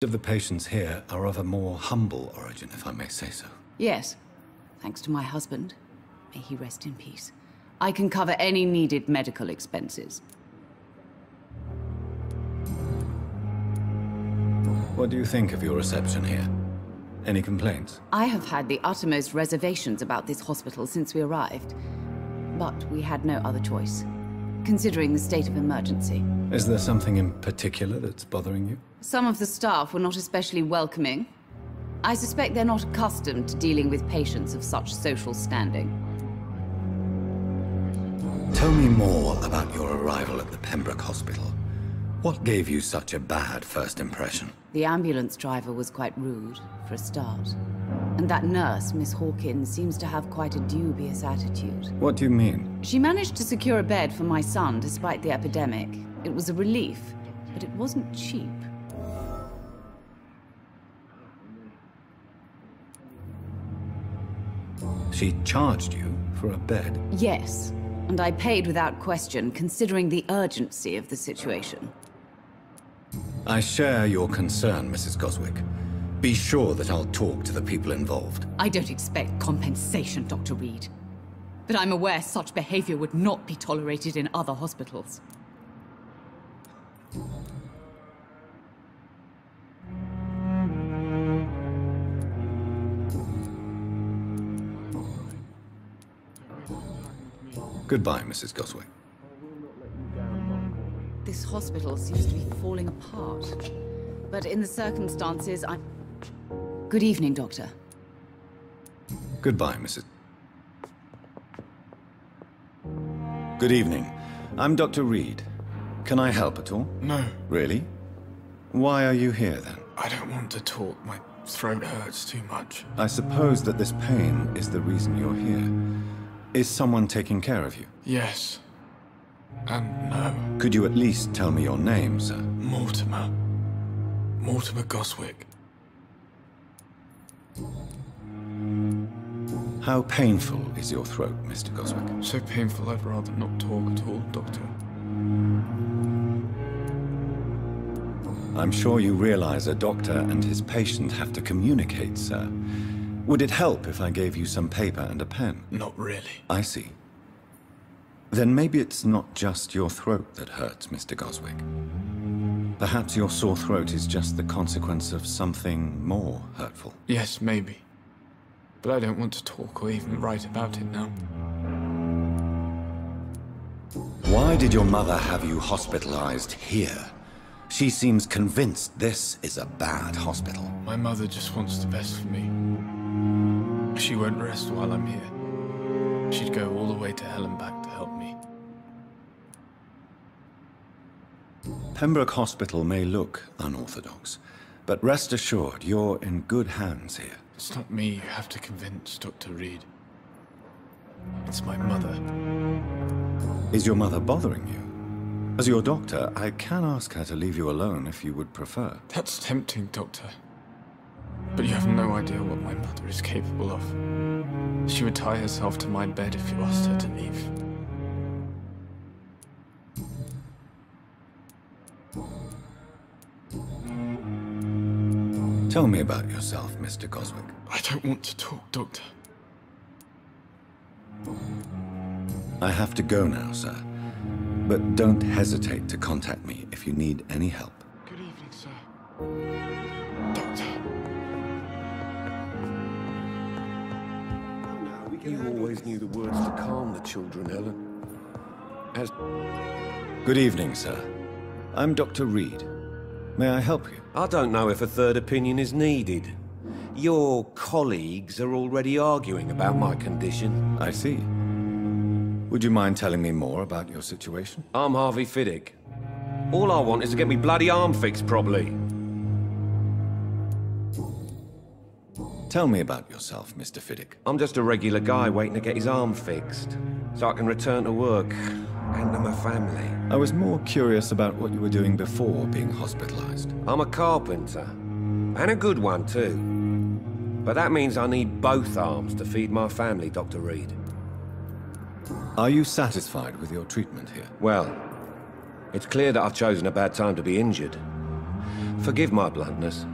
of the patients here are of a more humble origin, if I may say so. Yes. Thanks to my husband. May he rest in peace. I can cover any needed medical expenses. What do you think of your reception here? Any complaints? I have had the uttermost reservations about this hospital since we arrived. But we had no other choice, considering the state of emergency. Is there something in particular that's bothering you? Some of the staff were not especially welcoming. I suspect they're not accustomed to dealing with patients of such social standing. Tell me more about your arrival at the Pembroke Hospital. What gave you such a bad first impression? The ambulance driver was quite rude, for a start. And that nurse, Miss Hawkins, seems to have quite a dubious attitude. What do you mean? She managed to secure a bed for my son despite the epidemic. It was a relief, but it wasn't cheap. She charged you for a bed? Yes, and I paid without question, considering the urgency of the situation. I share your concern, Mrs. Goswick. Be sure that I'll talk to the people involved. I don't expect compensation, Dr. Reid. But I'm aware such behavior would not be tolerated in other hospitals. Goodbye, Mrs. Goswick. This hospital seems to be falling apart. But in the circumstances, I'm... Good evening, Doctor. Goodbye, Mrs. Good evening. I'm Dr. Reid. Can I help at all? No, Really? Why are you here, then? I don't want to talk. My throat hurts too much. I suppose that this pain is the reason you're here. Is someone taking care of you? Yes. And no. Could you at least tell me your name, sir? Mortimer. Mortimer Goswick. How painful is your throat, Mr. Goswick? So painful I'd rather not talk at all, Doctor. I'm sure you realize a doctor and his patient have to communicate, sir. Would it help if I gave you some paper and a pen? Not really. I see. Then maybe it's not just your throat that hurts, Mr. Goswick. Perhaps your sore throat is just the consequence of something more hurtful. Yes, maybe. But I don't want to talk or even write about it now. Why did your mother have you hospitalized here? She seems convinced this is a bad hospital. My mother just wants the best for me. She won't rest while I'm here. She'd go all the way to hell and back to help me. Pembroke Hospital may look unorthodox, but rest assured you're in good hands here. It's not me you have to convince, Dr. Reid. It's my mother. Is your mother bothering you? As your doctor, I can ask her to leave you alone if you would prefer. That's tempting, Doctor. But you have no idea what my mother is capable of. She would tie herself to my bed if you asked her to leave. Tell me about yourself, Mr. Goswick. I don't want to talk, Doctor. I have to go now, sir. But don't hesitate to contact me if you need any help. Good evening, sir. You always knew the words to calm the children, Helen. As Good evening, sir. I'm Dr. Reid. May I help you? I don't know if a third opinion is needed. Your colleagues are already arguing about my condition. I see. Would you mind telling me more about your situation? I'm Harvey Fiddick. All I want is to get me bloody arm fixed properly. Tell me about yourself, Mr. Fiddick. I'm just a regular guy waiting to get his arm fixed, so I can return to work and to my family. I was more curious about what you were doing before being hospitalized. I'm a carpenter, and a good one too. But that means I need both arms to feed my family, Dr. Reid. Are you satisfied with your treatment here? Well, it's clear that I've chosen a bad time to be injured. Forgive my bluntness,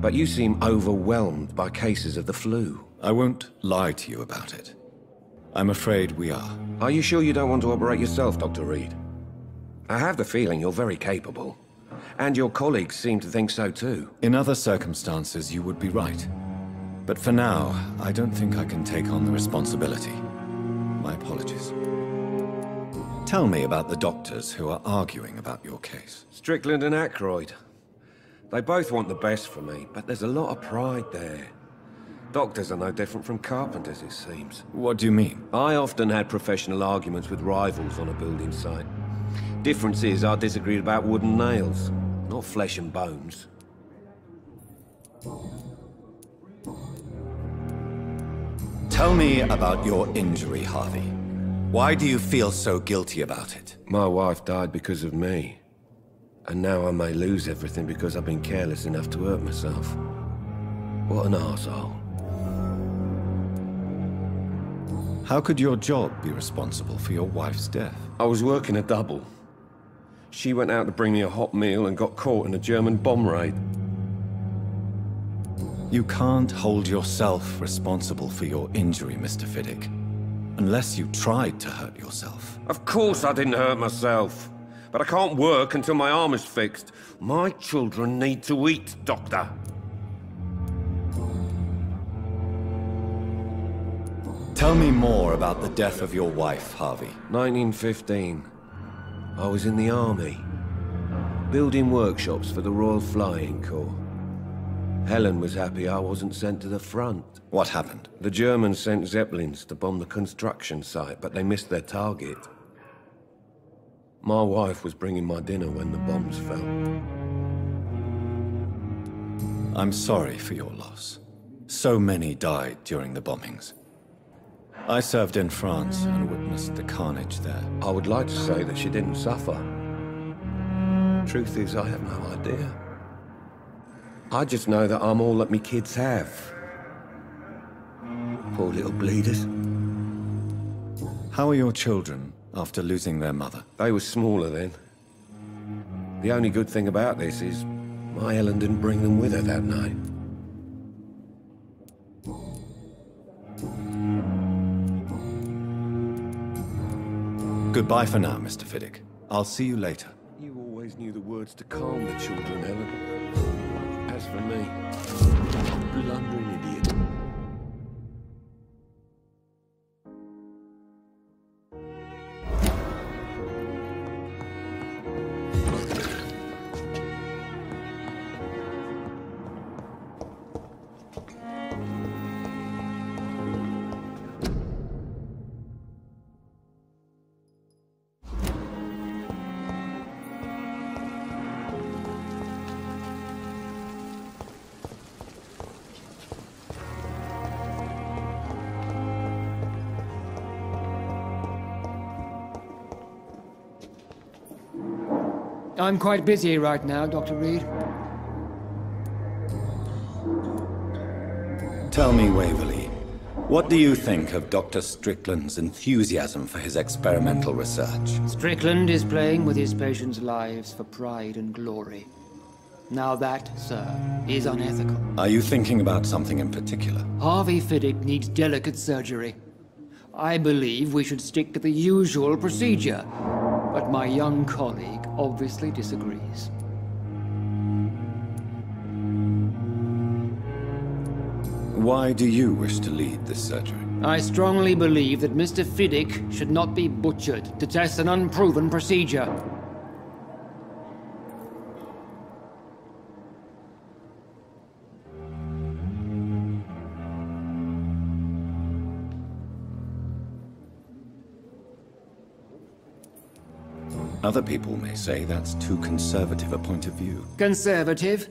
but you seem overwhelmed by cases of the flu. I won't lie to you about it. I'm afraid we are. Are you sure you don't want to operate yourself, Dr. Reid? I have the feeling you're very capable. And your colleagues seem to think so too. In other circumstances, you would be right. But for now, I don't think I can take on the responsibility. My apologies. Tell me about the doctors who are arguing about your case. Strickland and Ackroyd. They both want the best for me, but there's a lot of pride there. Doctors are no different from carpenters, it seems. What do you mean? I often had professional arguments with rivals on a building site. Difference is, I disagreed about wooden nails, not flesh and bones. Tell me about your injury, Harvey. Why do you feel so guilty about it? My wife died because of me. And now I may lose everything because I've been careless enough to hurt myself. What an arsehole. How could your job be responsible for your wife's death? I was working a double. She went out to bring me a hot meal and got caught in a German bomb raid. You can't hold yourself responsible for your injury, Mr. Fiddick. Unless you tried to hurt yourself. Of course I didn't hurt myself. But I can't work until my arm is fixed. My children need to eat, Doctor. Tell me more about the death of your wife, Harvey. 1915. I was in the army. Building workshops for the Royal Flying Corps. Helen was happy I wasn't sent to the front. What happened? The Germans sent Zeppelins to bomb the construction site, but they missed their target. My wife was bringing my dinner when the bombs fell. I'm sorry for your loss. So many died during the bombings. I served in France and witnessed the carnage there. I would like to say that she didn't suffer. Truth is, I have no idea. I just know that I'm all that me kids have. Poor little bleeders. How are your children after losing their mother? They were smaller then. The only good thing about this is my Ellen didn't bring them with her that night. Goodbye for now, Mr. Fiddick. I'll see you later. You always knew the words to calm the children, Helen. As for me, blundering idiot. I'm quite busy right now, Dr. Reid. Tell me, Waverly, what do you think of Dr. Strickland's enthusiasm for his experimental research? Strickland is playing with his patients' lives for pride and glory. Now that, sir, is unethical. Are you thinking about something in particular? Harvey Fiddick needs delicate surgery. I believe we should stick to the usual procedure, but my young colleague obviously disagrees. Why do you wish to lead this surgery? I strongly believe that Mr. Fiddick should not be butchered to test an unproven procedure. Other people may say that's too conservative a point of view. Conservative?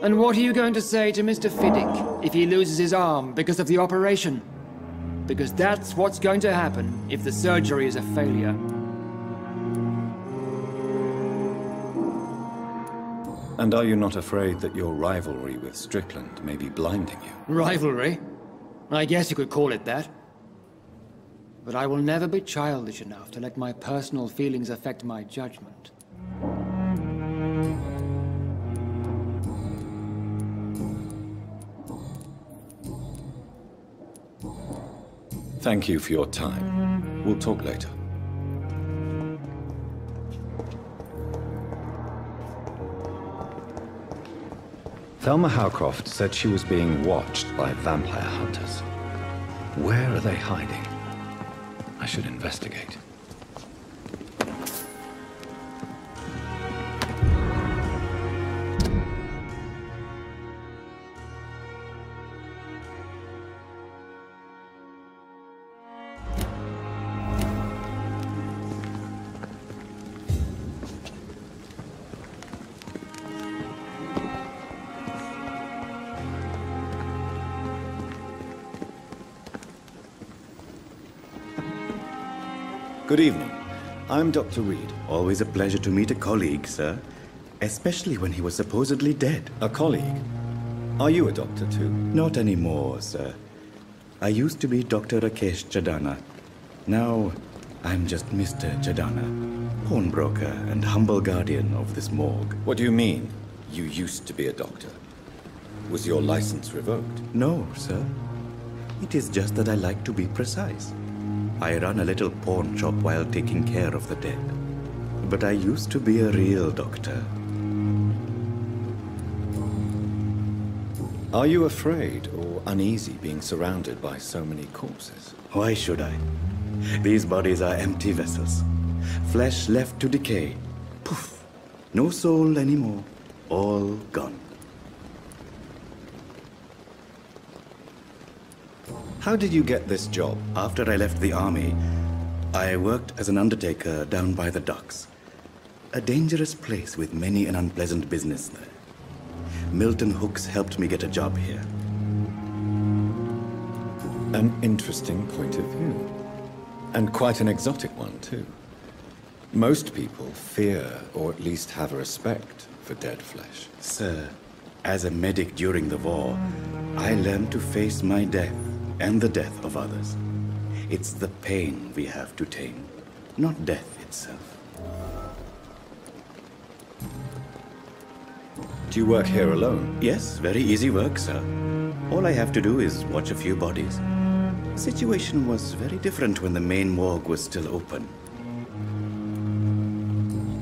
And what are you going to say to Mr. Fiddick if he loses his arm because of the operation? Because that's what's going to happen if the surgery is a failure. And are you not afraid that your rivalry with Strickland may be blinding you? Rivalry? I guess you could call it that but I will never be childish enough to let my personal feelings affect my judgment. Thank you for your time. We'll talk later. Thelma Howcroft said she was being watched by vampire hunters. Where are they hiding? I should investigate. Good evening. I'm Dr. Reid. Always a pleasure to meet a colleague, sir. Especially when he was supposedly dead. A colleague. Are you a doctor too? Not anymore, sir. I used to be Dr. Rakesh Jadana. Now, I'm just Mr. Jadana, pawnbroker and humble guardian of this morgue. What do you mean, you used to be a doctor? Was your license revoked? No, sir. It is just that I like to be precise. I run a little pawn shop while taking care of the dead. But I used to be a real doctor. Are you afraid or uneasy being surrounded by so many corpses? Why should I? These bodies are empty vessels. Flesh left to decay. Poof. No soul anymore. All gone. How did you get this job? After I left the army, I worked as an undertaker down by the docks. A dangerous place with many an unpleasant business there. Milton Hooks helped me get a job here. An interesting point of view. And quite an exotic one, too. Most people fear, or at least have a respect, for dead flesh. Sir, as a medic during the war, I learned to face my death and the death of others. It's the pain we have to tame, not death itself. Do you work here alone? Yes, very easy work, sir. All I have to do is watch a few bodies. The Situation was very different when the main morgue was still open.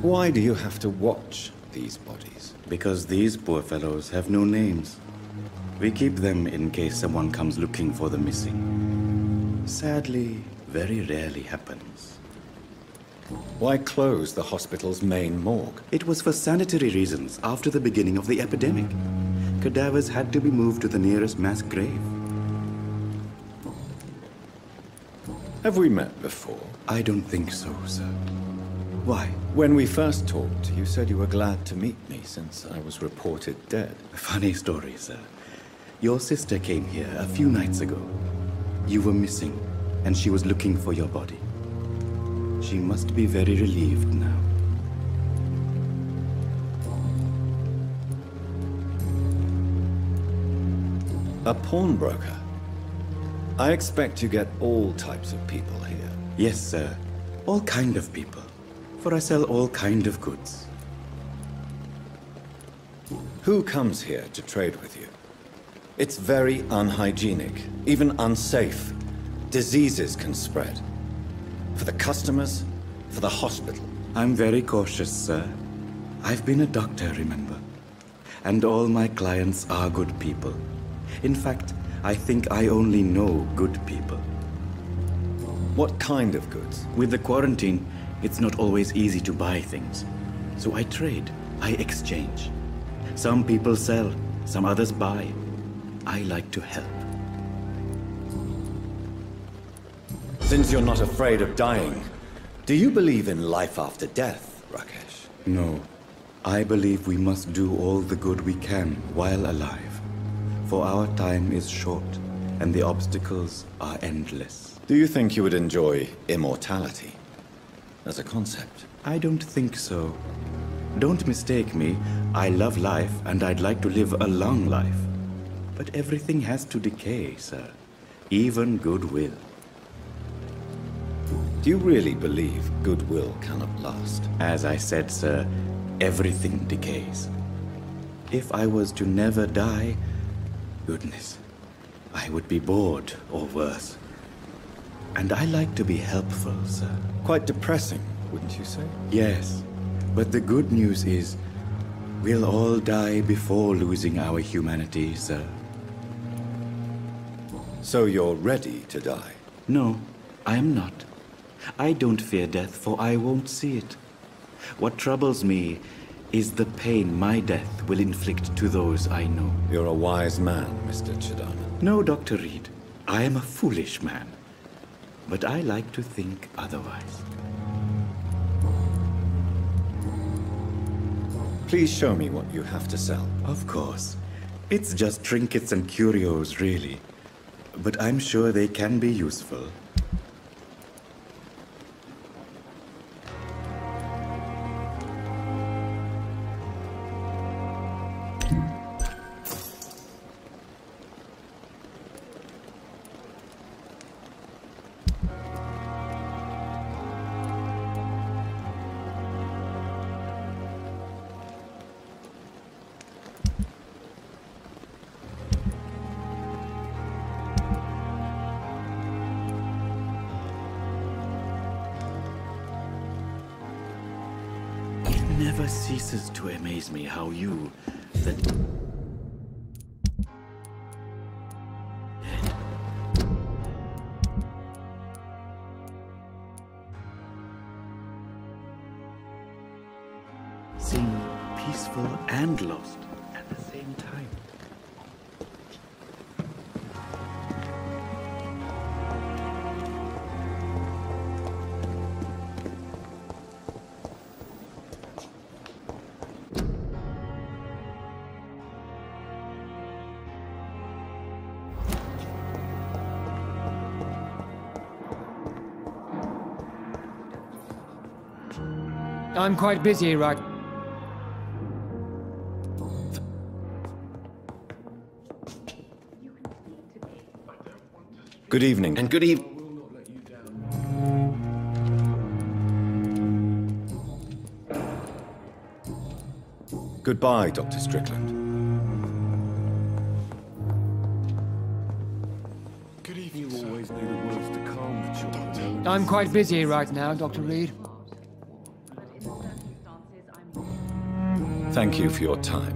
Why do you have to watch these bodies? Because these poor fellows have no names. We keep them in case someone comes looking for the missing. Sadly, very rarely happens. Why close the hospital's main morgue? It was for sanitary reasons after the beginning of the epidemic. Cadavers had to be moved to the nearest mass grave. Have we met before? I don't think so, sir. Why? When we first talked, you said you were glad to meet me since I was reported dead. Funny story, sir. Your sister came here a few nights ago. You were missing, and she was looking for your body. She must be very relieved now. A pawnbroker? I expect you get all types of people here. Yes, sir. All kind of people. For I sell all kind of goods. Who comes here to trade with you? It's very unhygienic, even unsafe. Diseases can spread. For the customers, for the hospital. I'm very cautious, sir. I've been a doctor, remember? And all my clients are good people. In fact, I think I only know good people. What kind of goods? With the quarantine, it's not always easy to buy things. So I trade, I exchange. Some people sell, some others buy. I like to help. Since you're not afraid of dying, do you believe in life after death, Rakesh? No. I believe we must do all the good we can while alive. For our time is short, and the obstacles are endless. Do you think you would enjoy immortality as a concept? I don't think so. Don't mistake me. I love life, and I'd like to live a long life. But everything has to decay, sir. Even goodwill. Do you really believe goodwill cannot last? As I said, sir, everything decays. If I was to never die, goodness, I would be bored or worse. And I like to be helpful, sir. Quite depressing, wouldn't you say? Yes, but the good news is we'll all die before losing our humanity, sir. So you're ready to die? No, I am not. I don't fear death, for I won't see it. What troubles me is the pain my death will inflict to those I know. You're a wise man, Mr. Chidama. No, Dr. Reid. I am a foolish man. But I like to think otherwise. Please show me what you have to sell. Of course. It's just trinkets and curios, really. But I'm sure they can be useful. To amaze me how you, the seem peaceful and lost I'm quite busy right... Good evening. And good evening. Goodbye, Dr. Strickland. Good evening, You always knew the words to calm the children. I'm quite busy right now, Dr. Reid. Thank you for your time.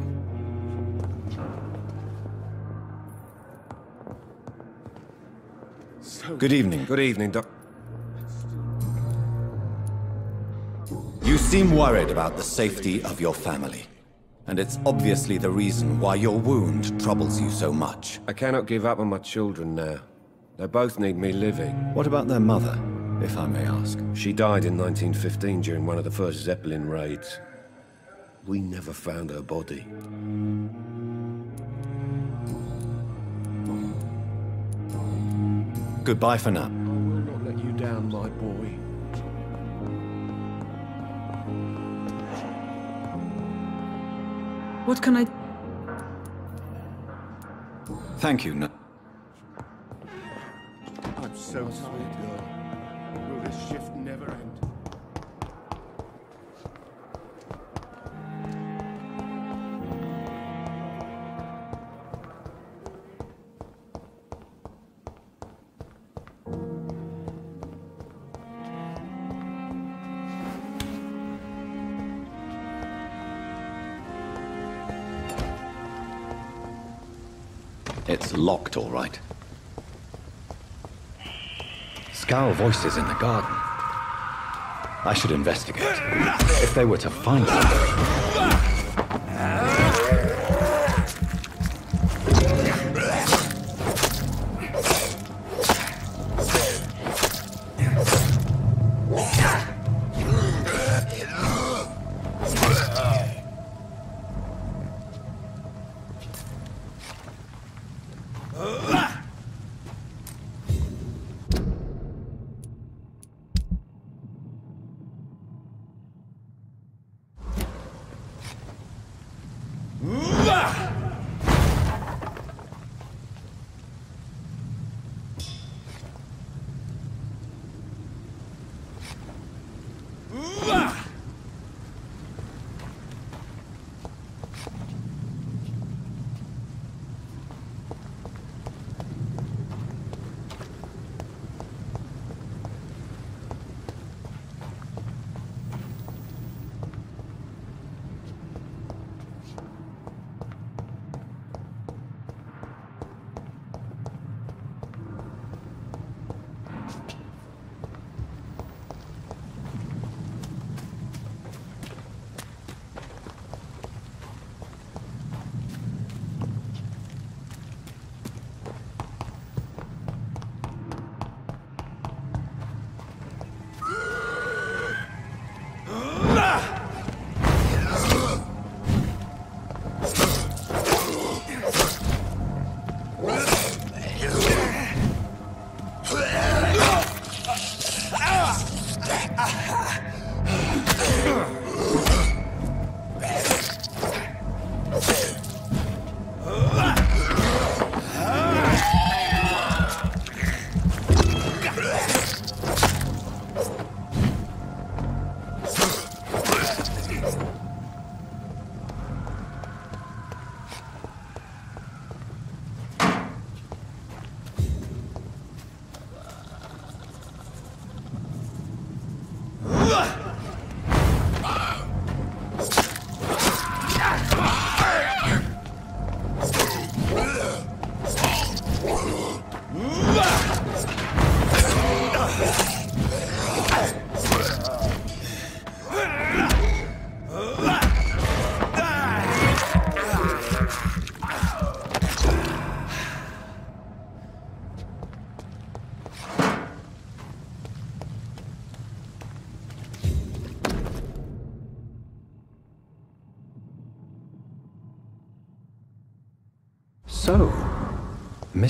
Good evening. Good evening, Doc. You seem worried about the safety of your family. And it's obviously the reason why your wound troubles you so much. I cannot give up on my children now. They both need me living. What about their mother, if I may ask? She died in 1915 during one of the first Zeppelin raids. We never found her body. Goodbye for now. I will not let you down, my boy. What can I... Thank you, no I'm so sorry, girl. Will this shift never end? Locked, all right. Scowl voices in the garden. I should investigate. If they were to find something.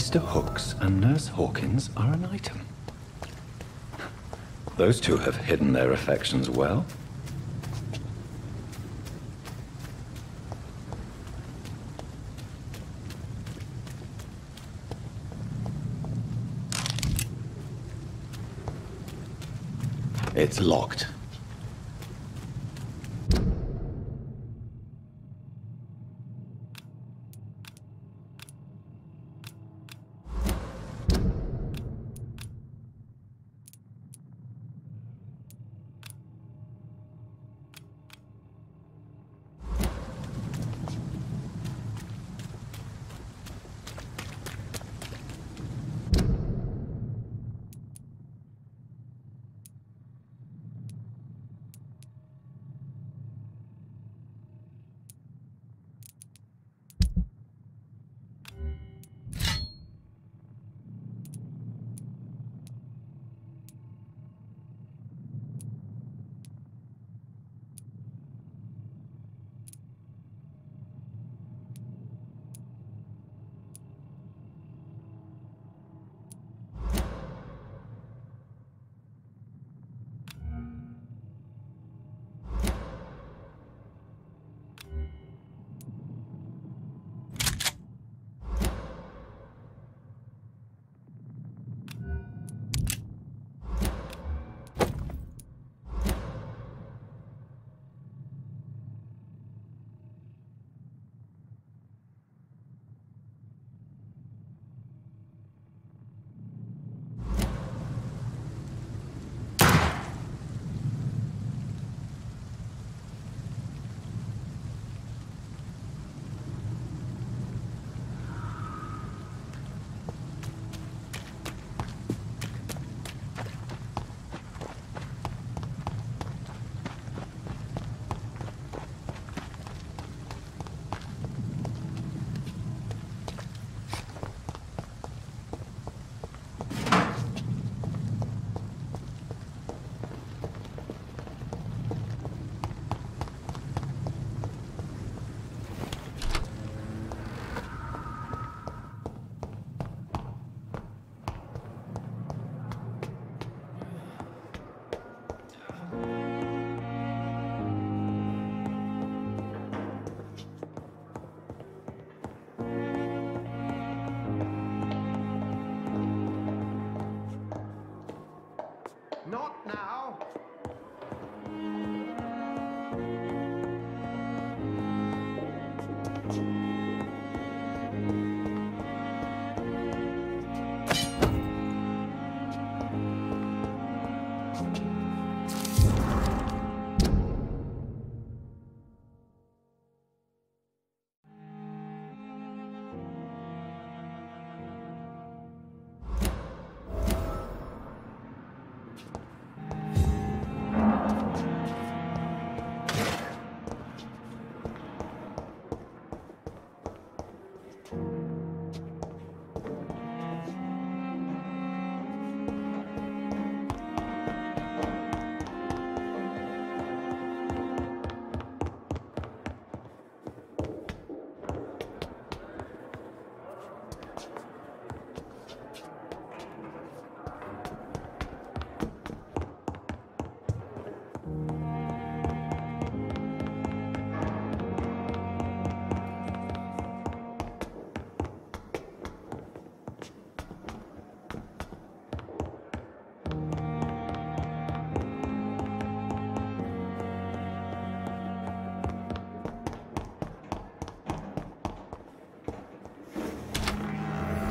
Mr. Hooks and Nurse Hawkins are an item. Those two have hidden their affections well. It's locked.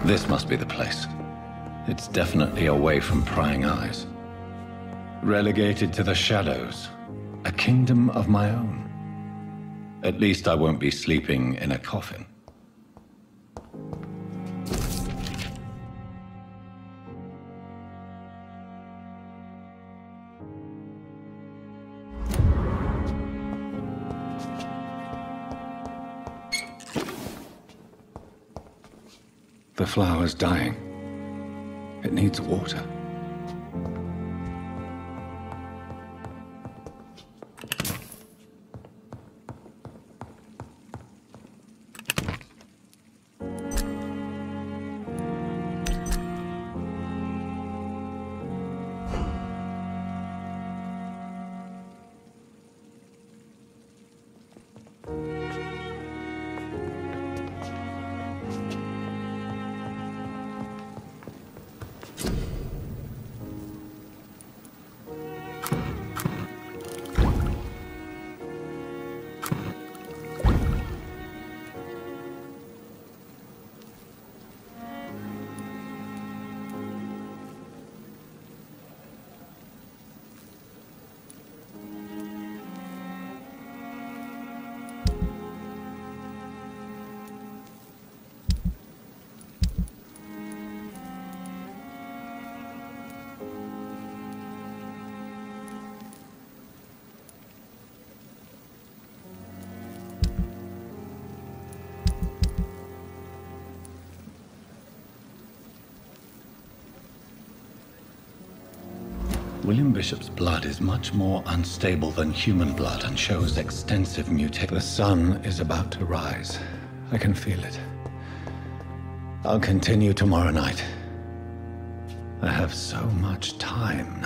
This must be the place. It's definitely away from prying eyes. Relegated to the shadows. A kingdom of my own. At least I won't be sleeping in a coffin. Flower's dying. It needs water. William Bishop's blood is much more unstable than human blood and shows extensive mutation. The sun is about to rise. I can feel it. I'll continue tomorrow night. I have so much time